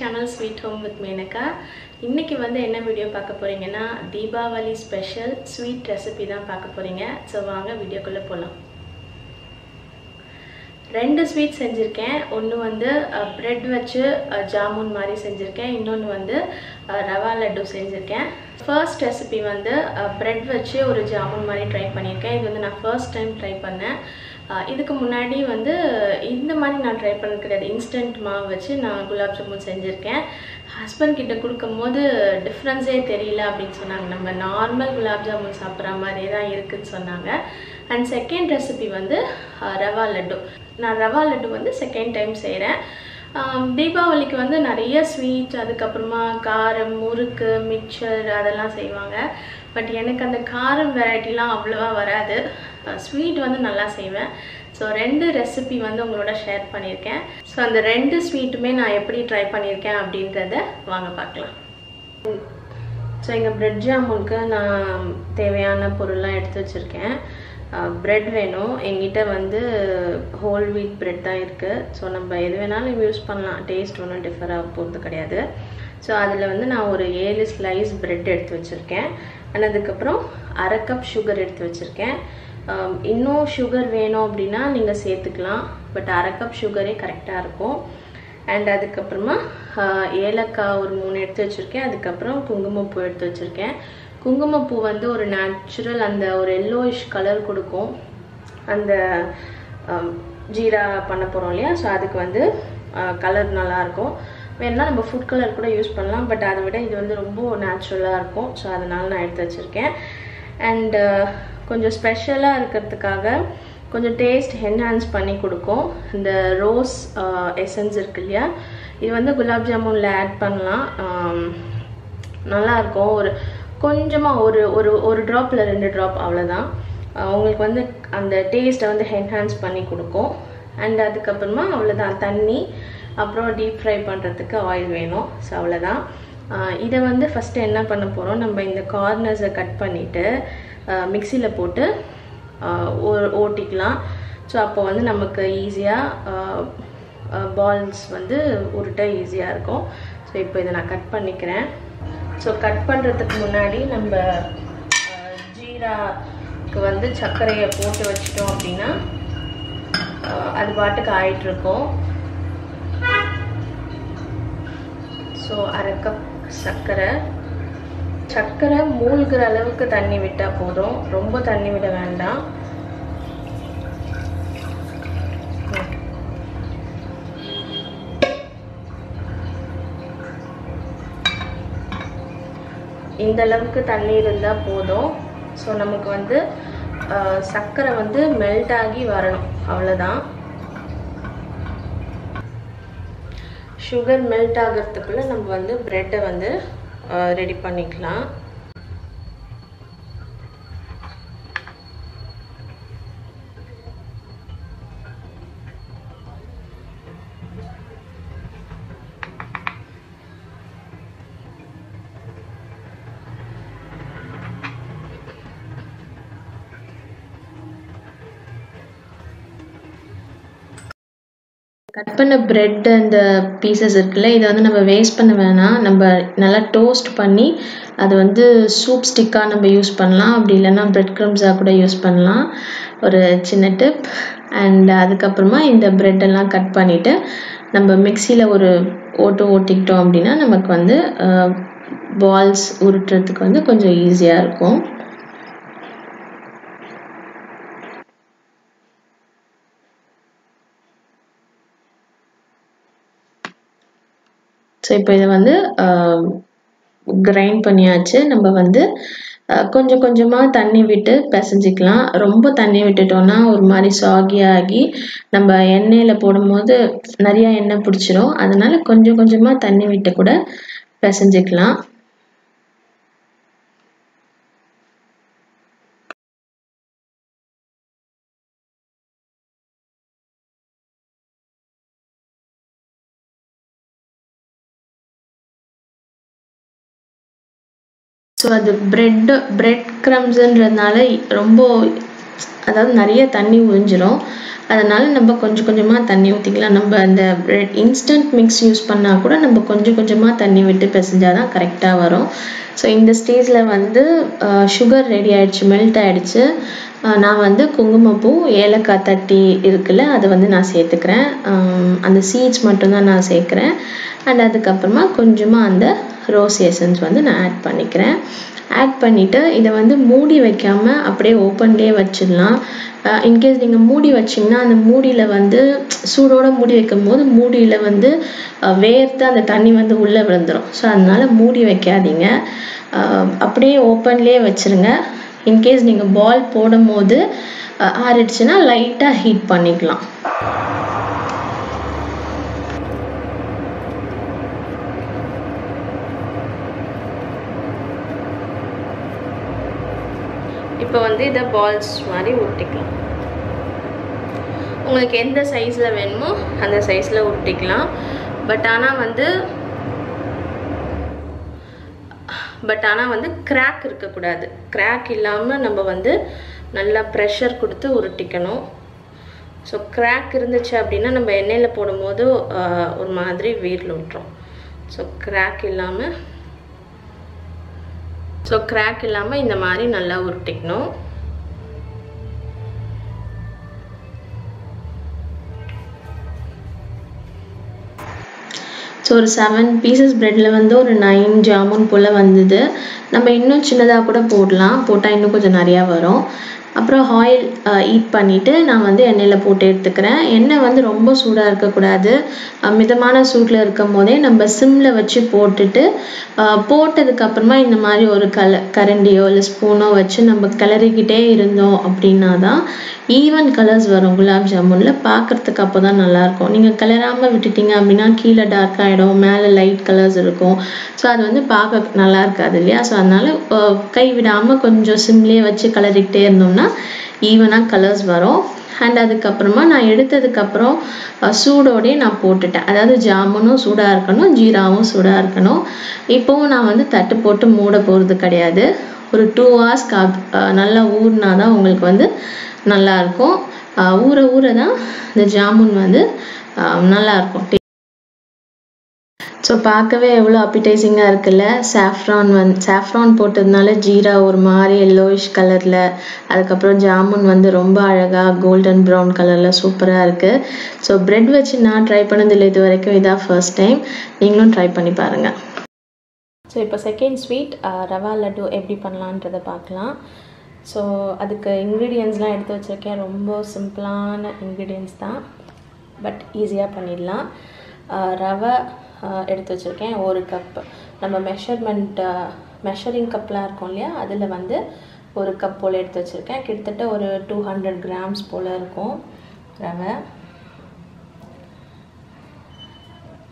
Channel sweet home with Menaka இன்னைக்கு வந்து என்ன வீடியோ பார்க்க போகிறீங்கன்னா தீபாவளி ஸ்பெஷல் ஸ்வீட் ரெசிபி தான் பார்க்க போகிறீங்க ஸோ வாங்க வீடியோக்குள்ளே போகலாம் ரெண்டு ஸ்வீட் செஞ்சுருக்கேன். ஒன்று வந்து ப்ரெட் வச்சு ஜாமுன் மாதிரி செஞ்சுருக்கேன். இன்னொன்று வந்து ரவா லட்டு செஞ்சுருக்கேன். ஃபர்ஸ்ட் ரெசிபி வந்து ப்ரெட் வச்சு ஒரு ஜாமுன் மாதிரி ட்ரை பண்ணியிருக்கேன். இது வந்து நான் ஃபர்ஸ்ட் டைம் ட்ரை பண்ணேன். இதுக்கு முன்னாடி வந்து இந்த மாதிரி நான் ட்ரை பண்ண கிடையாது. இன்ஸ்டன்ட் மாவு வச்சு நான் குலாப் ஜாமுன் செஞ்சுருக்கேன். ஹஸ்பண்ட் கிட்ட கொடுக்கும்போது டிஃப்ரென்ஸே தெரியல அப்படின்னு சொன்னாங்க. நம்ம நார்மல் குலாப் ஜாமுன் சாப்பிட்ற மாதிரியே தான் இருக்குதுன்னு சொன்னாங்க. அண்ட் செகண்ட் ரெசிபி வந்து ரவா லட்டு. நான் ரவா லட்டு வந்து செகண்ட் டைம் செய்கிறேன் தீபாவளிக்கு வந்து நிறைய ஸ்வீட் அதுக்கப்புறமா காரம் முறுக்கு மிக்சர் அதெல்லாம் செய்வாங்க. பட் எனக்கு அந்த காரம் வெரைட்டிலாம் அவ்வளோவா வராது. ஸ்வீட் வந்து நல்லா செய்வேன். ஸோ ரெண்டு ரெசிபி வந்து உங்களோட ஷேர் பண்ணியிருக்கேன். ஸோ அந்த ரெண்டு ஸ்வீட்டுமே நான் எப்படி ட்ரை பண்ணியிருக்கேன் அப்படின்றத வாங்க பார்க்கலாம். ஸோ எங்கள் பிரெட் ஜாமுனுக்கு நான் தேவையான பொருள்லாம் எடுத்து வச்சுருக்கேன். ப்ரெட் வேணும். எங்கிட்ட வந்து ஹோல் வீட் ப்ரெட் தான் இருக்குது ஸோ நம்ம எது வேணாலும் யூஸ் பண்ணலாம். டேஸ்ட் ஒன்றும் டிஃபர் ஆக போகிறது கிடையாது. ஸோ அதில் வந்து நான் ஒரு ஏழு ஸ்லைஸ் ப்ரெட் எடுத்து வச்சுருக்கேன். அண்ட் அதுக்கப்புறம் அரை கப் சுகர் எடுத்து வச்சுருக்கேன். இன்னும் சுகர் வேணும் அப்படின்னா நீங்கள் சேர்த்துக்கலாம். பட் அரை கப் சுகரே கரெக்டாக இருக்கும். அண்ட் அதுக்கப்புறமா ஏலக்காய் ஒரு மூணு எடுத்து வச்சுருக்கேன். அதுக்கப்புறம் குங்குமப்பூ எடுத்து வச்சுருக்கேன். குங்குமப்பூ வந்து ஒரு நேச்சுரல் அந்த ஒரு எல்லோயிஷ் கலர் கொடுக்கும். அந்த ஜீரா பண்ண போகிறோம் இல்லையா? ஸோ அதுக்கு வந்து கலர் நல்லாயிருக்கும் வேணால் நம்ம ஃபுட் கலர் கூட யூஸ் பண்ணலாம். பட் அதை விட இது வந்து ரொம்ப நேச்சுரலாக இருக்கும். ஸோ அதனால் நான் எடுத்து வச்சுருக்கேன். அண்டு கொஞ்சம் ஸ்பெஷலாக இருக்கிறதுக்காக கொஞ்சம் டேஸ்ட் என்ஹான்ஸ் பண்ணி கொடுக்கும். இந்த ரோஸ் எசன்ஸ் இருக்கு இல்லையா? இது வந்து குலாப் ஜாமுனில் ஆட் பண்ணலாம். நல்லாயிருக்கும் ஒரு கொஞ்சமாக ஒரு ஒரு ஒரு ட்ராப்பில் ரெண்டு ட்ராப் அவ்வளோதான் உங்களுக்கு வந்து அந்த டேஸ்ட்டை வந்து என்ஹான்ஸ் பண்ணி கொடுக்கும். அண்ட் அதுக்கப்புறமா அவ்வளோதான் தண்ணி அப்புறம் டீப் ஃப்ரை பண்ணுறதுக்கு ஆயில் வேணும். ஸோ அவ்வளோதான் இதை வந்து ஃபஸ்ட்டு என்ன பண்ண போகிறோம் நம்ம இந்த கார்னர்ஸை கட் பண்ணிவிட்டு மிக்சியில் போட்டு ஓ- ஓட்டிக்கலாம். ஸோ அப்போ வந்து நமக்கு ஈஸியாக பால்ஸ் வந்து உருட்ட ஈஸியாக இருக்கும். ஸோ இப்போ இதை நான் கட் பண்ணிக்கிறேன். ஸோ கட் பண்ணுறதுக்கு முன்னாடி நம்ம ஜீராக்கு வந்து சர்க்கரையை போட்டு வச்சிட்டோம் அப்படின்னா அது பாட்டுக்கு ஆயிட்டுருக்கும். ஸோ அரை கப் சர்க்கரை. சர்க்கரை மூழ்கிற அளவுக்கு தண்ணி விட்டால் போதும். ரொம்ப தண்ணி விட வேண்டாம். இந்த அளவுக்கு தண்ணி இருந்தால் போதும். ஸோ நமக்கு வந்து சர்க்கரை வந்து மெல்ட் ஆகி வரணும். அவ்வளோதான் சுகர் மெல்ட் ஆகிறதுக்குள்ளே நம்ம வந்து ப்ரெட்டை வந்து ரெடி பண்ணிக்கலாம். கட் பண்ண பிரெட் அந்த பீசஸ் இருக்குல்ல இதை வந்து நம்ம வேஸ்ட் பண்ண வேணாம். நம்ம நல்லா டோஸ்ட் பண்ணி அது வந்து சூப் ஸ்டிக்காக நம்ம யூஸ் பண்ணலாம். அப்படி இல்லைன்னா பிரெட் க்ரம்ஸாக கூட யூஸ் பண்ணலாம். ஒரு சின்ன டிப் அண்ட் அதுக்கப்புறமா இந்த ப்ரெட்டெல்லாம் கட் பண்ணிவிட்டு நம்ம மிக்சியில் ஒரு ஓட்டு ஓட்டிக்கிட்டோம் அப்படின்னா நமக்கு வந்து பால்ஸ் உருட்டுறதுக்கு வந்து கொஞ்சம் ஈஸியாக இருக்கும். ஸோ இப்போ இதை வந்து கிரைண்ட் பண்ணியாச்சு. நம்ம வந்து கொஞ்சம் கொஞ்சமாக தண்ணி விட்டு பிசைஞ்சிக்கலாம். ரொம்ப தண்ணி விட்டுட்டோன்னா ஒரு மாதிரி சாகி ஆகி நம்ம எண்ணெயில் போடும்போது நிறையா எண்ணெய் பிடிச்சிரும். அதனால் கொஞ்சம் கொஞ்சமாக தண்ணி விட்டு கூட பிசைஞ்சிக்கலாம். ஸோ அது பிரெட் பிரெட் க்ரம்ஸுன்றதுனால ரொம்ப அதாவது நிறைய தண்ணி உறிஞ்சிரும். அதனால் நம்ம கொஞ்சம் கொஞ்சமாக தண்ணி ஊற்றிக்கலாம் நம்ம அந்த பிரெட் இன்ஸ்டன்ட் மிக்ஸ் யூஸ் பண்ணால் கூட நம்ம கொஞ்சம் கொஞ்சமாக தண்ணி விட்டு பிசைஞ்சால் தான் கரெக்டாக வரும். ஸோ இந்த ஸ்டேஜில் வந்து சுகர் ரெடி ஆகிடுச்சு மெல்ட் ஆகிடுச்சு நான் வந்து குங்குமப்பூ ஏலக்காய் தட்டி இருக்குல்ல அதை வந்து நான் சேர்த்துக்கிறேன். அந்த சீட்ஸ் மட்டும்தான் நான் சேர்க்குறேன். அண்ட் அதுக்கப்புறமா கொஞ்சமாக அந்த ரோஸ் எசன்ஸ் வந்து நான் ஆட் பண்ணிக்கிறேன். ஆட் பண்ணிவிட்டு இதை வந்து மூடி வைக்காமல் அப்படியே ஓப்பன்லேயே வச்சிடலாம். இன்கேஸ் நீங்கள் மூடி வச்சிங்கன்னா அந்த மூடியில் வந்து சூடோடு மூடி வைக்கும் போது மூடியில் வந்து வேர்த்து அந்த தண்ணி வந்து உள்ளே விழுந்துடும் ஸோ அதனால் மூடி வைக்காதீங்க. அப்படியே ஓப்பன்லேயே வச்சுருங்க. இன்கேஸ் நீங்கள் பால் போடும் போது ஆறிடுச்சுன்னா லைட்டாக ஹீட் பண்ணிக்கலாம். இப்போ வந்து இதை பால்ஸ் மாதிரி உருட்டிக்கலாம். உங்களுக்கு எந்த சைஸில் வேணுமோ அந்த சைஸில் உருட்டிக்கலாம். பட் ஆனால் வந்து பட் ஆனால் வந்து கிராக் இருக்கக்கூடாது. கிராக் இல்லாமல் நம்ம வந்து நல்லா ப்ரெஷர் கொடுத்து உருட்டிக்கணும். ஸோ கிராக் இருந்துச்சு அப்படின்னா நம்ம எண்ணெயில் போடும்போது ஒரு மாதிரி வீரில் விட்டுரும் ஸோ கிராக் இல்லாமல் ஸோ கிராக் இல்லாமல் இந்த மாதிரி நல்லா உருட்டிக்கணும். ஸோ ஒரு செவன் பீசஸ் ப்ரெட்டில் வந்து ஒரு நைன் ஜாமுன் போல் வந்தது. நம்ம இன்னும் சின்னதாக கூட போடலாம். போட்டால் இன்னும் கொஞ்சம் நிறையா வரும். அப்புறம் ஆயில் ஹீட் பண்ணிவிட்டு நான் வந்து எண்ணெயில் போட்டு எடுத்துக்கிறேன். எண்ணெய் வந்து ரொம்ப சூடாக இருக்கக்கூடாது. மிதமான சூட்டில் இருக்கும் போதே நம்ம சிம்மில் வச்சு போட்டுட்டு போட்டதுக்கப்புறமா இந்த மாதிரி ஒரு கல கரண்டியோ இல்லை ஸ்பூனோ வச்சு நம்ம கிளறிக்கிட்டே இருந்தோம் அப்படின்னா தான் ஈவன் கலர்ஸ் வரும். குலாப் ஜாமுனில் பார்க்குறதுக்கு அப்போ தான் நல்லாயிருக்கும். நீங்கள் கிளறாமல் விட்டுட்டீங்க அப்படின்னா கீழே டார்க் ஆகிடும் மேலே லைட் கலர்ஸ் இருக்கும். ஸோ அது வந்து பார்க்க நல்லா இருக்காது இல்லையா? ஸோ அதனால் கை விடாமல் கொஞ்சம் சிம்லேயே வச்சு கிளறிக்கிட்டே இருந்தோம்னா ஈவனாக கலர்ஸ் வரும். அண்ட் அதுக்கப்புறமா நான் எடுத்ததுக்கப்புறம் சூடோடே நான் போட்டுட்டேன். அதாவது ஜாமுனும் சூடாக இருக்கணும் ஜீராவும் சூடாக இருக்கணும். இப்போவும் நான் வந்து தட்டு போட்டு மூட போகிறது கிடையாது. ஒரு டூ ஹவர்ஸ் கா நல்லா ஊறினா தான் உங்களுக்கு வந்து நல்லாயிருக்கும் ஊற ஊற தான் இந்த ஜாமுன் வந்து நல்லாயிருக்கும் ஸோ பார்க்கவே எவ்வளோ அப்பிடைசிங்காக இருக்குல்ல? சாஃப்ரான் வந் சாஃப்ரான் போட்டதுனால ஜீரா ஒரு மாதிரி எல்லோயிஷ் கலரில் அதுக்கப்புறம் ஜாமுன் வந்து ரொம்ப அழகாக கோல்டன் ப்ரௌன் கலரில் சூப்பராக இருக்குது ஸோ ப்ரெட் வச்சு நான் ட்ரை பண்ணதில்லை இது வரைக்கும். இதான் ஃபர்ஸ்ட் டைம் நீங்களும் ட்ரை பண்ணி பாருங்கள் ஸோ இப்போ செகண்ட் ஸ்வீட் ரவா லட்டு எப்படி பண்ணலான்றதை பார்க்கலாம். ஸோ அதுக்கு இன்க்ரீடியன்ஸ்லாம் எடுத்து வச்சுருக்கேன். ரொம்ப சிம்பிளான இன்க்ரீடியன்ஸ் தான். பட் ஈஸியாக பண்ணிடலாம். ரவை எடுத்து வச்சுருக்கேன். ஒரு கப் நம்ம மெஷர்மெண்ட்டு மெஷரிங் கப்லாம் இருக்கும் இல்லையா? அதில் வந்து ஒரு கப் போல் எடுத்து வச்சுருக்கேன். கிட்டத்தட்ட ஒரு டூ ஹண்ட்ரட் கிராம்ஸ் போல் இருக்கும் ரவை.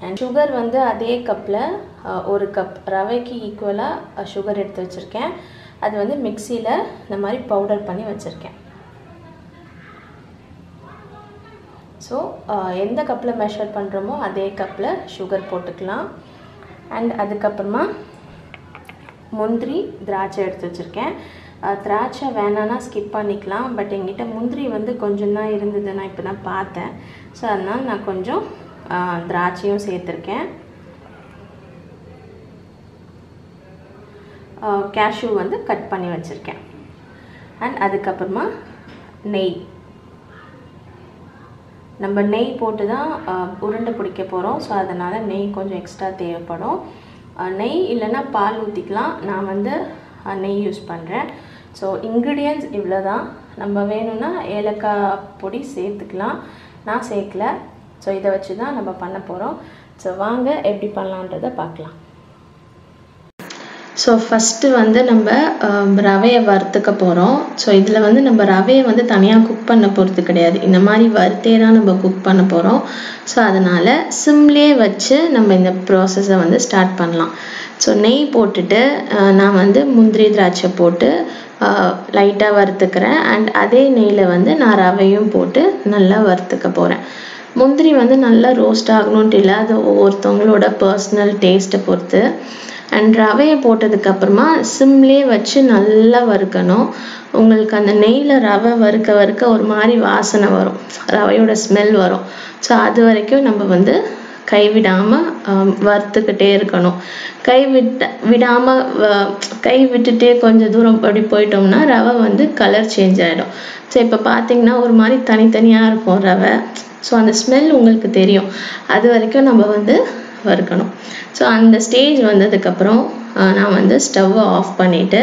அண்ட் சுகர் வந்து அதே கப்பில் ஒரு கப் ரவைக்கு ஈக்குவலாக சுகர் எடுத்து வச்சுருக்கேன். அது வந்து மிக்சியில் இந்த மாதிரி பவுடர் பண்ணி வச்சுருக்கேன். ஸோ uh, எந்த கப்பில் மெஷர் பண்ணுறோமோ அதே கப்பில் சுகர் போட்டுக்கலாம். அண்ட் அதுக்கப்புறமா முந்திரி திராட்சை எடுத்து வச்சுருக்கேன். திராட்சை வேணான்னா ஸ்கிப் பண்ணிக்கலாம். பட் எங்கிட்ட முந்திரி வந்து கொஞ்சம் தான் இருந்தது. நான் இப்போ தான் பார்த்தேன். ஸோ அதனால் நான் கொஞ்சம் திராட்சையும் சேர்த்துருக்கேன். கேஷ்யூ வந்து கட் பண்ணி வச்சுருக்கேன். அண்ட் அதுக்கப்புறமா நெய். நம்ம நெய் போட்டு தான் உருண்டை பிடிக்க போகிறோம் ஸோ அதனால் நெய் கொஞ்சம் எக்ஸ்ட்ரா தேவைப்படும். நெய் இல்லைன்னா பால் ஊற்றிக்கலாம் நான் வந்து நெய் யூஸ் பண்ணுறேன் ஸோ இன்க்ரீடியன்ஸ் இவ்வளோ தான் நம்ம வேணும்னா ஏலக்காய் பொடி சேர்த்துக்கலாம். நான் சேர்க்கல. ஸோ இதை வச்சு தான் நம்ம பண்ண போகிறோம் ஸோ வாங்க எப்படி பண்ணலான்றதை பார்க்கலாம். ஸோ ஃபஸ்ட்டு வந்து நம்ம um, ரவையை வறுத்துக்க போகிறோம் ஸோ இதில் வந்து நம்ம ரவையை வந்து தனியாக குக் பண்ண போகிறது கிடையாது. இந்த மாதிரி வறுத்தே தான் நம்ம குக் பண்ண போகிறோம் ஸோ அதனால் சிம்லேயே வச்சு நம்ம இந்த ப்ராசஸை வந்து ஸ்டார்ட் பண்ணலாம். ஸோ நெய் போட்டுட்டு நான் வந்து முந்திரி திராட்சை போட்டு லைட்டாக வறுத்துக்கிறேன். அண்ட் அதே நெய்யில் வந்து நான் ரவையும் போட்டு நல்லா வறுத்துக்க போகிறேன் முந்திரி வந்து நல்லா ரோஸ்ட் ஆகணுன்ட்டு இல்லை. அது ஒவ்வொருத்தவங்களோட பர்சனல் டேஸ்ட்டை பொறுத்து. அண்ட் ரவையை போட்டதுக்கப்புறமா சிம்லேயே வச்சு நல்லா வறுக்கணும். உங்களுக்கு அந்த நெய்யில் ரவை வறுக்க வறுக்க ஒரு மாதிரி வாசனை வரும். ரவையோட ஸ்மெல் வரும். ஸோ அது வரைக்கும் நம்ம வந்து கைவிடாமல் வறுத்துக்கிட்டே இருக்கணும். கை விட்ட விடாமல் கை விட்டுட்டே கொஞ்சம் தூரம் அப்படி போயிட்டோம்னா ரவை வந்து கலர் சேஞ்ச் ஆகிடும் ஸோ இப்போ பார்த்தீங்கன்னா ஒரு மாதிரி தனித்தனியாக இருக்கும் ரவை. ஸோ அந்த ஸ்மெல் உங்களுக்கு தெரியும். அது வரைக்கும் நம்ம வந்து வறுக்கணும். ஸோ அந்த ஸ்டேஜ் வந்ததுக்கப்புறம் நான் வந்து ஸ்டவ்வை ஆஃப் பண்ணிவிட்டு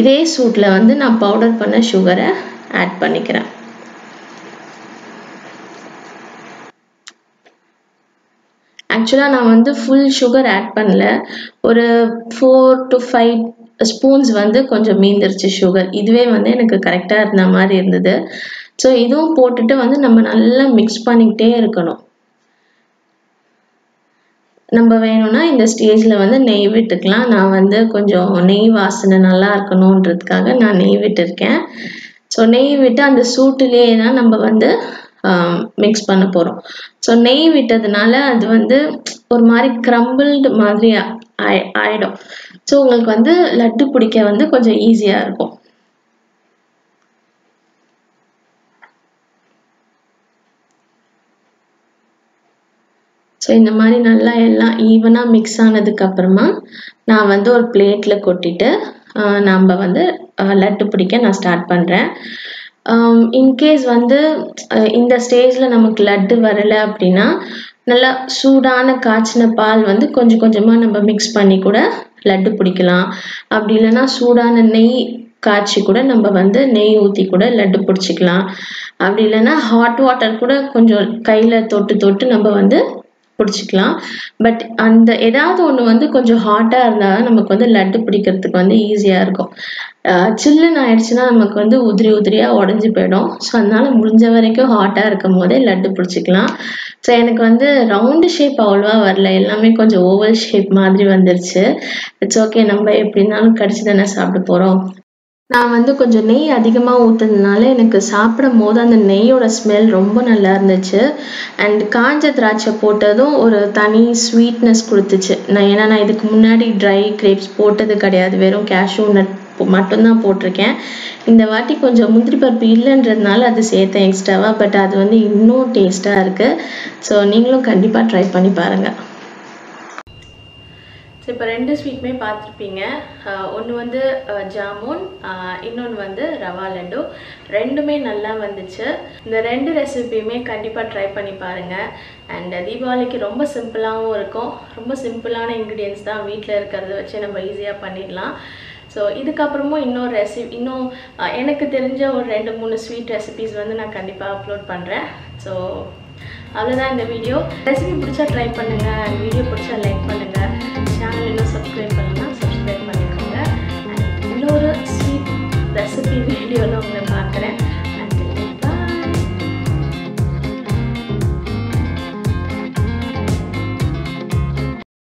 இதே சூட்டில் வந்து நான் பவுடர் பண்ண சுகரை ஆட் பண்ணிக்கிறேன். ஆக்சுவலாக நான் வந்து ஃபுல் சுகர் ஆட் பண்ணல. ஒரு ஃபோர் டு ஃபைவ் ஸ்பூன்ஸ் வந்து கொஞ்சம் மீந்துருச்சு சுகர் இதுவே வந்து எனக்கு கரெக்டாக இருந்த மாதிரி இருந்தது. ஸோ இதுவும் போட்டுட்டு வந்து நம்ம நல்லா மிக்ஸ் பண்ணிக்கிட்டே இருக்கணும். நம்ம வேணும்னா இந்த ஸ்டேஜில் வந்து நெய் விட்டுக்கலாம். நான் வந்து கொஞ்சம் நெய் வாசனை நல்லா இருக்கணுன்றதுக்காக நான் நெய் விட்டுருக்கேன். ஸோ நெய் விட்டு அந்த சூட்டுலேயே தான் நம்ம வந்து மிக்ஸ் பண்ண போகிறோம் ஸோ நெய் விட்டதுனால அது வந்து ஒரு மாதிரி க்ரம்பிள்டு மாதிரி ஆய் ஆயிடும். ஸோ உங்களுக்கு வந்து லட்டு பிடிக்க வந்து கொஞ்சம் ஈஸியாக இருக்கும். ஸோ இந்த மாதிரி நல்லா எல்லாம் ஈவனாக மிக்ஸ் ஆனதுக்கப்புறமா நான் வந்து ஒரு பிளேட்டில் கொட்டிட்டு நம்ம வந்து லட்டு பிடிக்க நான் ஸ்டார்ட் பண்ணுறேன் இன்கேஸ் வந்து இந்த ஸ்டேஜில் நமக்கு லட்டு வரலை அப்படின்னா நல்லா சூடான காய்ச்சின பால் வந்து கொஞ்சம் கொஞ்சமாக நம்ம மிக்ஸ் பண்ணி கூட லட்டு பிடிக்கலாம். அப்படி இல்லைன்னா சூடான நெய் காய்ச்சி கூட நம்ம வந்து நெய் ஊற்றி கூட லட்டு பிடிச்சிக்கலாம். அப்படி இல்லைன்னா ஹாட் வாட்டர் கூட கொஞ்சம் கையில் தொட்டு தொட்டு நம்ம வந்து பிடிச்சிக்கலாம் பட் அந்த ஏதாவது ஒன்று வந்து கொஞ்சம் ஹாட்டாக இருந்தால் தான் நமக்கு வந்து லட்டு பிடிக்கிறதுக்கு வந்து ஈஸியாக இருக்கும். சில்லுன்னு ஆயிடுச்சுன்னா நமக்கு வந்து உதிரி உதிரியாக உடஞ்சி போயிடும். ஸோ அதனால முடிஞ்ச வரைக்கும் ஹாட்டாக இருக்கும் போதே லட்டு பிடிச்சிக்கலாம். ஸோ எனக்கு வந்து ரவுண்டு ஷேப் அவ்வளோவா வரல. எல்லாமே கொஞ்சம் ஓவல் ஷேப் மாதிரி வந்துருச்சு. இட்ஸ் ஓகே நம்ம எப்படினாலும் கடிச்சு தானே சாப்பிட போகிறோம் நான் வந்து கொஞ்சம் நெய் அதிகமாக ஊற்றுனதுனால எனக்கு சாப்பிடும் போது அந்த நெய்யோட ஸ்மெல் ரொம்ப நல்லா இருந்துச்சு. அண்ட் காஞ்ச திராட்சை போட்டதும் ஒரு தனி ஸ்வீட்னஸ் கொடுத்துச்சு. நான் ஏன்னா நான் இதுக்கு முன்னாடி ட்ரை கிரேப்ஸ் போட்டது கிடையாது. வெறும் கேஷ்யூ நட் மட்டும்தான் போட்டிருக்கேன். இந்த வாட்டி கொஞ்சம் முந்திரி பருப்பு இல்லைன்றதுனால அது சேர்த்தேன் எக்ஸ்ட்ராவாக பட் அது வந்து இன்னும் டேஸ்ட்டாக இருக்குது ஸோ நீங்களும் கண்டிப்பாக ட்ரை பண்ணி பாருங்கள் ஸோ இப்போ ரெண்டு ஸ்வீட்டுமே பார்த்துருப்பீங்க. ஒன்று வந்து ஜாமுன் இன்னொன்று வந்து ரவா லட்டு. ரெண்டுமே நல்லா வந்துச்சு. இந்த ரெண்டு ரெசிபியுமே கண்டிப்பாக ட்ரை பண்ணி பாருங்கள் அண்ட் தீபாவளிக்கு ரொம்ப சிம்பிளாகவும் இருக்கும். ரொம்ப சிம்பிளான இன்க்ரீடியன்ஸ் தான் வீட்டில் இருக்கிறத வச்சு நம்ம ஈஸியாக பண்ணிடலாம். ஸோ இதுக்கப்புறமும் இன்னொரு ரெசிபி இன்னும் எனக்கு தெரிஞ்ச ஒரு ரெண்டு மூணு ஸ்வீட் ரெசிபிஸ் வந்து நான் கண்டிப்பாக அப்லோட் பண்ணுறேன் ஸோ அவ்வளோதான் இந்த வீடியோ ரெசிபி பிடிச்சா ட்ரை பண்ணுங்கள் வீடியோ பிடிச்சா லைக் பண்ணுங்கள் இன்னும் சப்ஸ்கிரைப் பண்ணலாம் சப்ஸ்கிரைப் பண்ணிக்கோங்க. அண்ட் இன்னொரு ஸ்வீட் ரெசிபி வீடியோவில் உங்களை பார்க்குறேன்.